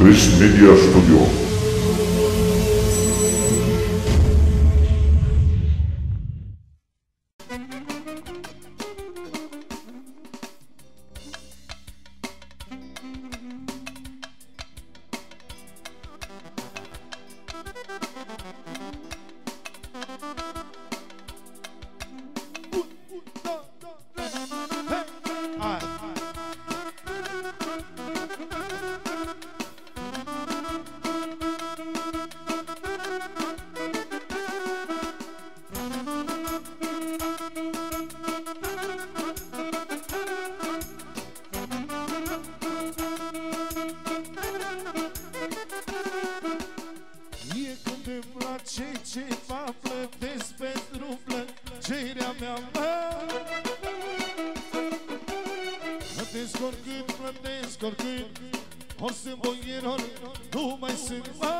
Chris Media Studio. Oricând, plătesc oricând Ori sunt boier, ori nu mai sunt mă.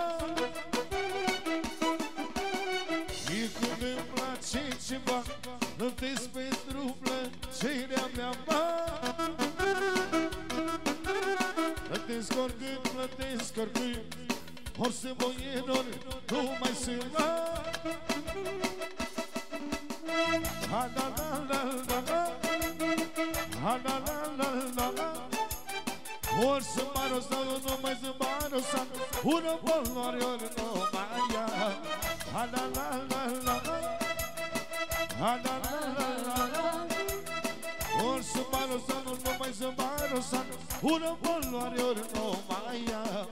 E când îmi place ceva Plătesc pentru plăcerea mea mă. Plătesc oricând, plătesc oricând Ori sunt boier, ori nu mai sunt mă. Ha la la la la la Ha la la la la la Ori sunt baros, dar nu mai sunt baros Ună bolori, ori nu mai ia Ha la la la la la. Ha la la la la la. Ori sunt baros, dar nu mai sunt baros Ună bolori, ori nu mai ia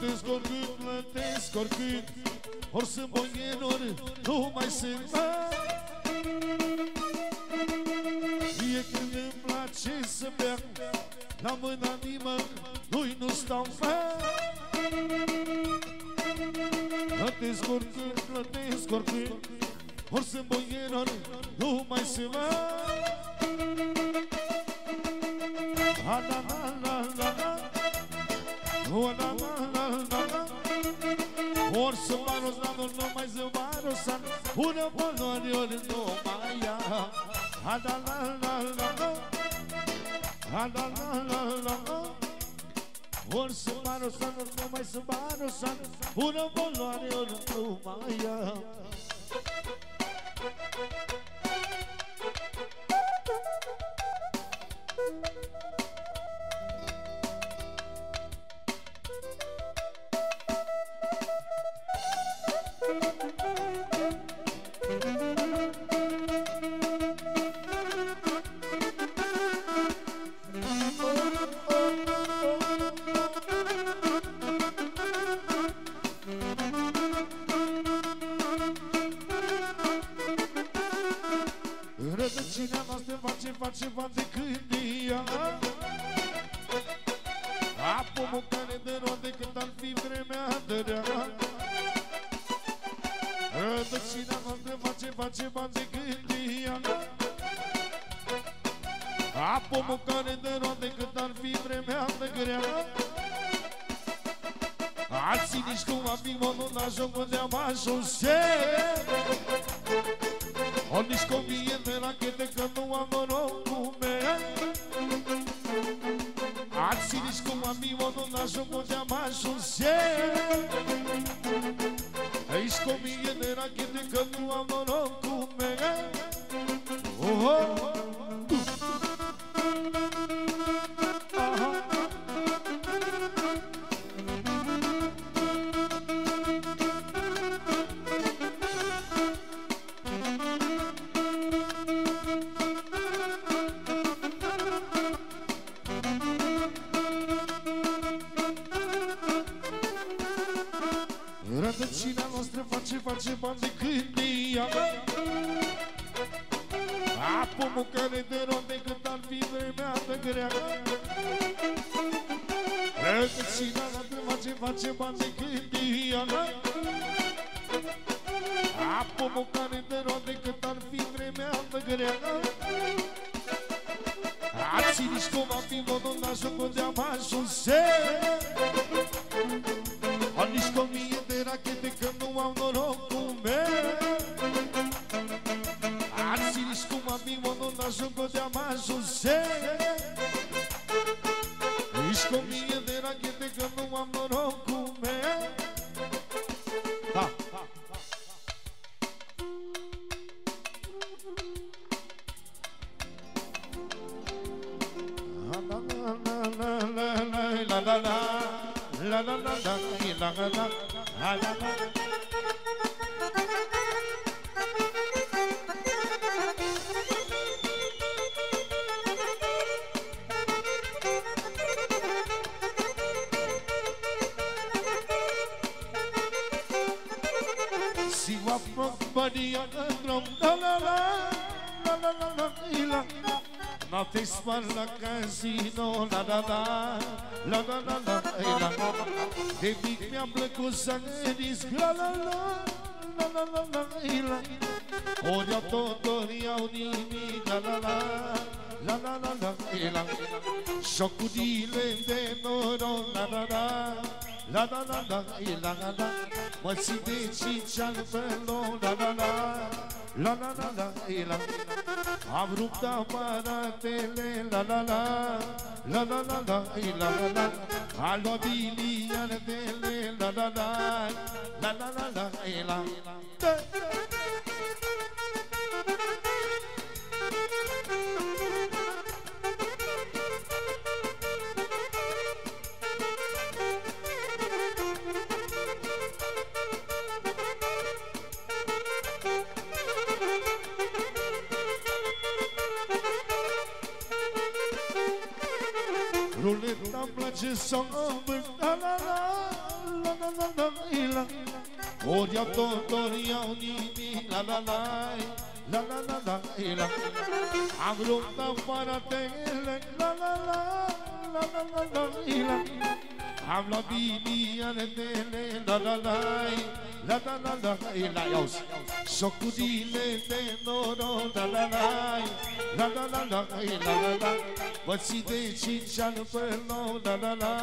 Plătesc oricând, plătesc oricând. Ori sunt boier, ori nu mai sunt. Mă E când îmi place să beau la mâna nimănui nu stau. Mă Plătesc oricând, plătesc oricând. Ori sunt boier, ori nu mai sunt. Mă Ha la la la la la O la la la la la Ori sunt baros, dar nu mai sunt baros Ună bolori, ori nu mai ia Ha la la la la la Ha la la la la la Ori sunt baros, dar nu mai sunt baros Ună bolori, ori nu face, face bani de când ea Apomul care de roade când ar fi vremea de rea. Rădăcina noastră face, face bani de când ea Apomul care de roade când ar fi vremea de grea. Alții nici cum am fi monul la joc unde am ajuns o nici convie de rachete că nu am noroc cu mea Alții nici cum am eu. Nu n-ajung unde face bani decât de ea Apă mâncare de rol decât ar fi vremea de grea Răcă și nara te face face bani decât de ea Apă mâncare de rol decât ar fi vremea de grea Ați nici cum a fi vodul nasul cu deama și un ser Nici cum e de rachete că nu am norocul meu Ați nici cum am fi vodul la jocul de am ajuns Nici cu mie de rachete că nu am norocul meu Da, da la la la la la la la la la la la la money on the ground. La la la la la la la la. Noapte spar la casino La la la La la la la la De mic mi-a plăcut să gândesc La la la La la la la la Ori iau tot, ori iau nimic La la la La la la la la Șocudile de noroc La la la La la la la la la la Mă țin de cinci ani pe loc La la la La la la la la. Am rupt aparatele La la la. La la la la la la A luat biliardele La la la. La la la la la la Ruleta-mi place să învârt La la la La la la la la Ori iau tot, ori iau nimic La la la La la la la la Am rupt aparatele La la la La la la la la Am luat biliardele La la la La la la la la Iauzi Șocudile de noroc La la la La la la la la la la Mă ții de cinci ani pe nou La la la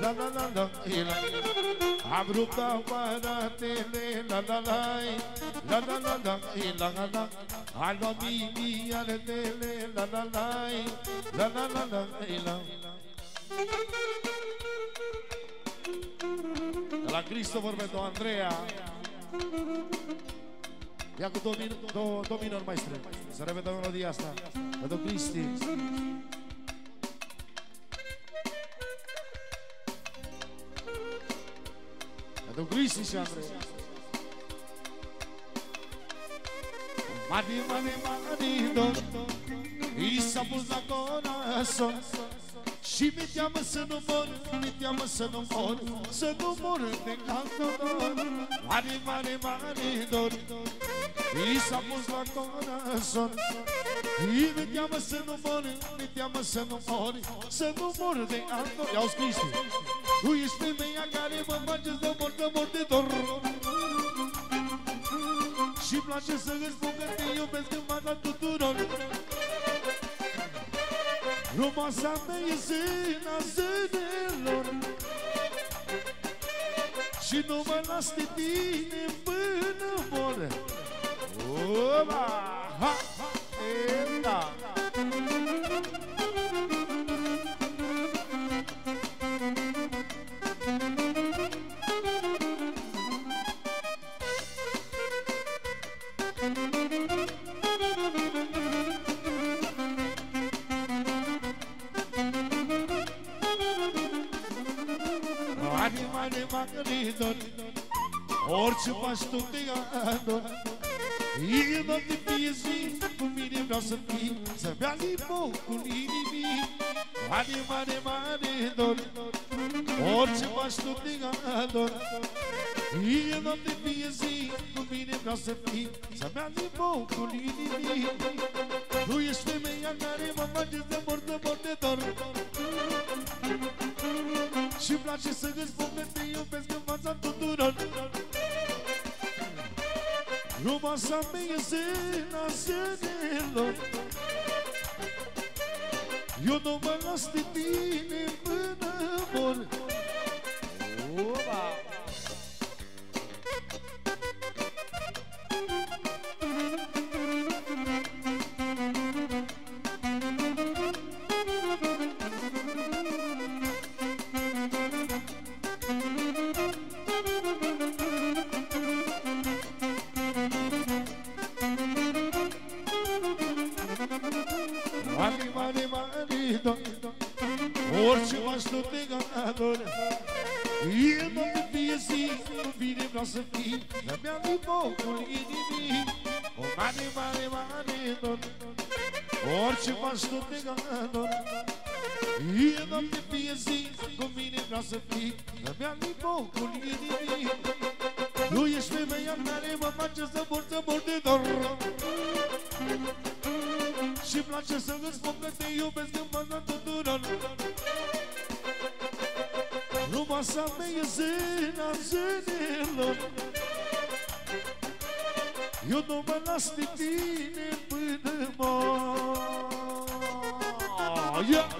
La la la la la Am rupt aparatele La la la La la la la la la la Am luat miliardele La la la La la la la la La Christopher με τον Ανδρέα. Για το το μίνον μαϊστρέ. Σε τα μελωδιά στα. Με τον Κρίστη. Με τον Ανδρέα. Μάτι, μάτι, μάτι, το Ίσα που θα Și mi teamă să nu mor, mi teamă să nu mor Să nu mor de cald dor Mare, mare, mare dor I s-a pus la corazon. Și mi teamă să nu mor, mi teamă să nu mor Să nu mor de cald dor I-au scris. Tu ești femeia care mă face să mor, să mor de dor. Și-mi place să îți spun că te iubesc în fața tuturor Frumoasa mea e zâna zânelor Și nu mă las de tine până mor Oba! Ha! E, da! Mani, δακρύδων Όρτσι παστούτηγανων Είναι απ' την πίεση που μείνει νοσοτή Σε μια λιμόκουλίνη Μάνι μάνι μάνι δον Όρτσι παστούτηγανων Είναι απ' την πίεση που μείνει νοσοτή Σε μια λιμόκουλίνη Του είσαι femeia care mă face să mor de mor de dor Thank you. Și-mi place să îți spun că te iubesc în fața tuturor. Frumoasa mea e zâna zânelor. Eu nu mă las de tine până mor. Opa! Te ganador E de fie zi, nu vine vreau să fii Că mi-am lipocul inimii. O mani, mani, mani, do Orice m-aș tu te ganador E de fie zi, cu mine vreau să fii Că mi-am lipocul inimii. Tu ești femeia care mă face să mor, să mor de dor. Și-mi place să îți spun că te iubesc în fața tuturor Frumoasa mea e zâna zânelor Eu nu mă las de tine până mor yeah!